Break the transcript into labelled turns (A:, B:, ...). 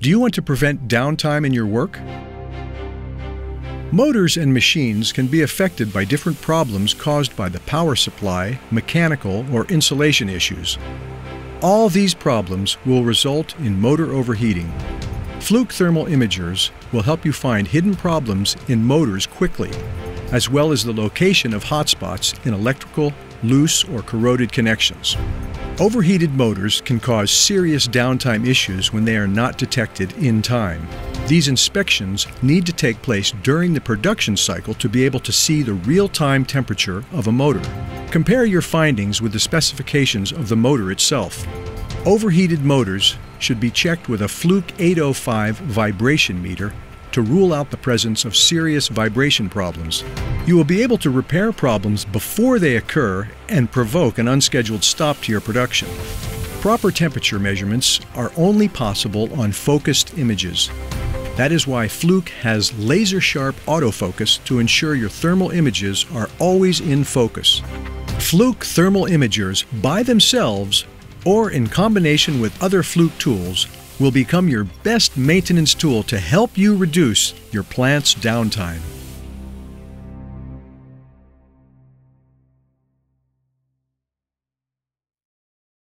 A: Do you want to prevent downtime in your work? Motors and machines can be affected by different problems caused by the power supply, mechanical, or insulation issues. All these problems will result in motor overheating. Fluke Thermal Imagers will help you find hidden problems in motors quickly, as well as the location of hotspots in electrical, loose, or corroded connections. Overheated motors can cause serious downtime issues when they are not detected in time. These inspections need to take place during the production cycle to be able to see the real-time temperature of a motor. Compare your findings with the specifications of the motor itself. Overheated motors should be checked with a Fluke 805 vibration meter to rule out the presence of serious vibration problems. You will be able to repair problems before they occur and provoke an unscheduled stop to your production. Proper temperature measurements are only possible on focused images. That is why Fluke has laser sharp autofocus to ensure your thermal images are always in focus. Fluke thermal imagers by themselves or in combination with other Fluke tools will become your best maintenance tool to help you reduce your plant's downtime.